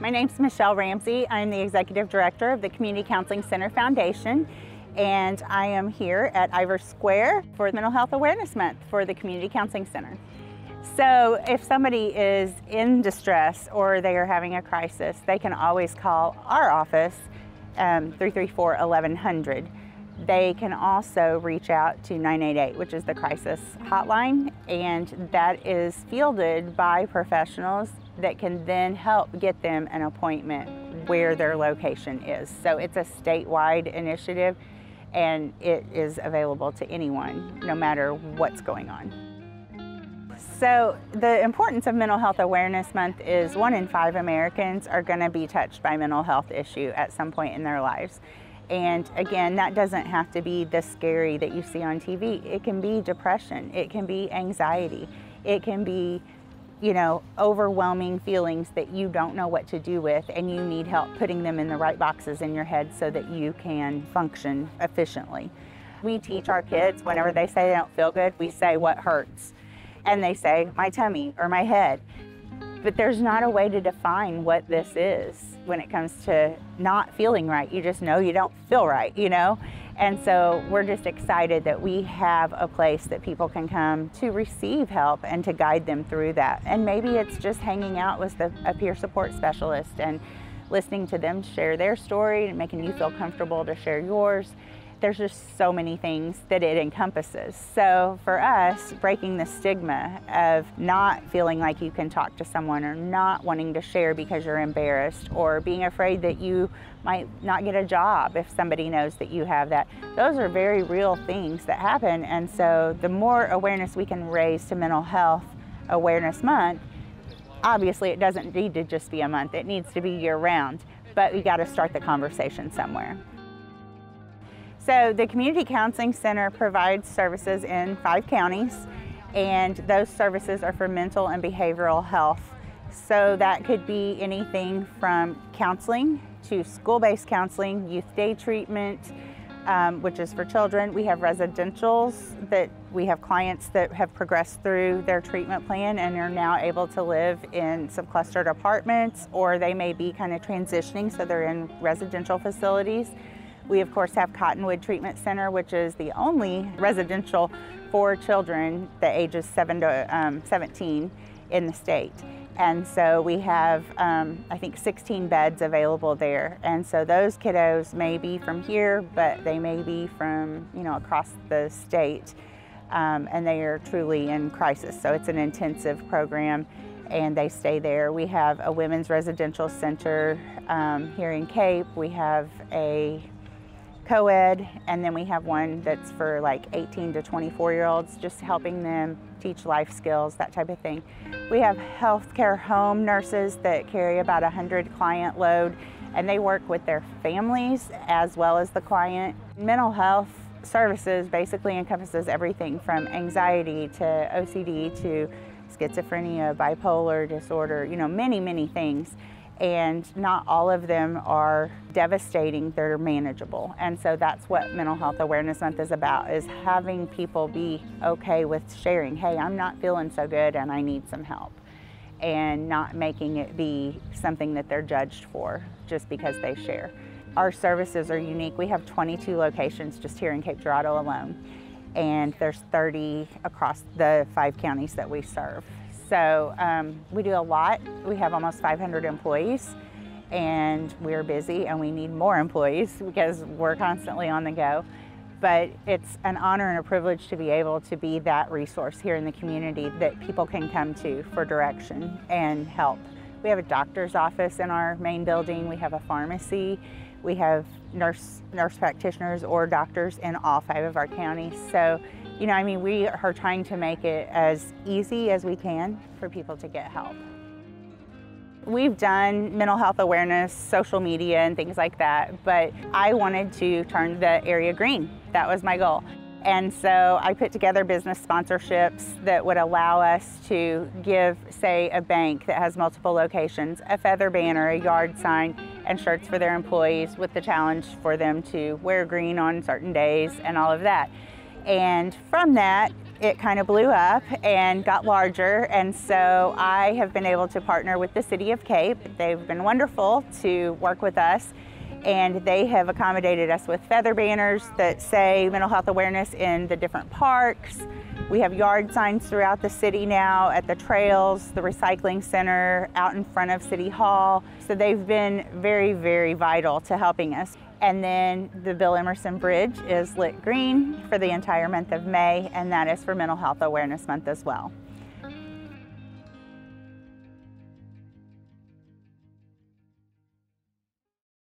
My name is Michelle Ramsey. I'm the Executive Director of the Community Counseling Center Foundation and I am here at Ivers Square for Mental Health Awareness Month for the Community Counseling Center. So if somebody is in distress or they are having a crisis, they can always call our office, um, 334-1100. They can also reach out to 988, which is the crisis hotline, and that is fielded by professionals that can then help get them an appointment where their location is. So it's a statewide initiative and it is available to anyone, no matter what's going on. So the importance of Mental Health Awareness Month is one in five Americans are going to be touched by mental health issue at some point in their lives. And again, that doesn't have to be the scary that you see on TV. It can be depression, it can be anxiety, it can be you know, overwhelming feelings that you don't know what to do with and you need help putting them in the right boxes in your head so that you can function efficiently. We teach our kids whenever they say they don't feel good, we say what hurts. And they say my tummy or my head. But there's not a way to define what this is when it comes to not feeling right. You just know you don't feel right, you know? And so we're just excited that we have a place that people can come to receive help and to guide them through that. And maybe it's just hanging out with the, a peer support specialist and listening to them share their story and making you feel comfortable to share yours there's just so many things that it encompasses. So for us, breaking the stigma of not feeling like you can talk to someone or not wanting to share because you're embarrassed or being afraid that you might not get a job if somebody knows that you have that. Those are very real things that happen. And so the more awareness we can raise to Mental Health Awareness Month, obviously it doesn't need to just be a month, it needs to be year round, but we got to start the conversation somewhere. So the Community Counseling Center provides services in five counties and those services are for mental and behavioral health. So that could be anything from counseling to school-based counseling, youth day treatment, um, which is for children. We have residentials that we have clients that have progressed through their treatment plan and are now able to live in some clustered apartments or they may be kind of transitioning so they're in residential facilities. We of course have Cottonwood Treatment Center, which is the only residential for children the ages 7 to um, 17 in the state. And so we have, um, I think, 16 beds available there. And so those kiddos may be from here, but they may be from, you know, across the state. Um, and they are truly in crisis. So it's an intensive program and they stay there. We have a women's residential center um, here in Cape. We have a co-ed and then we have one that's for like 18 to 24 year olds just helping them teach life skills that type of thing. We have healthcare home nurses that carry about a 100 client load and they work with their families as well as the client. Mental health services basically encompasses everything from anxiety to ocd to schizophrenia bipolar disorder you know many many things and not all of them are devastating. They're manageable. And so that's what mental health awareness month is about is having people be okay with sharing hey i'm not feeling so good and i need some help and not making it be something that they're judged for just because they share. Our services are unique. We have 22 locations just here in cape girardeau alone and there's 30 across the five counties that we serve so um, we do a lot. We have almost 500 employees and we're busy and we need more employees because we're constantly on the go. But it's an honor and a privilege to be able to be that resource here in the community that people can come to for direction and help. We have a doctor's office in our main building. We have a pharmacy. We have nurse, nurse practitioners or doctors in all five of our counties. So you know, I mean, we are trying to make it as easy as we can for people to get help. We've done mental health awareness, social media, and things like that, but I wanted to turn the area green. That was my goal. And so I put together business sponsorships that would allow us to give, say, a bank that has multiple locations, a feather banner, a yard sign, and shirts for their employees with the challenge for them to wear green on certain days and all of that. And from that, it kind of blew up and got larger. And so I have been able to partner with the City of Cape. They've been wonderful to work with us and they have accommodated us with feather banners that say mental health awareness in the different parks. We have yard signs throughout the city now at the trails, the recycling center, out in front of City Hall. So they've been very, very vital to helping us. And then the Bill Emerson Bridge is lit green for the entire month of May, and that is for Mental Health Awareness Month as well.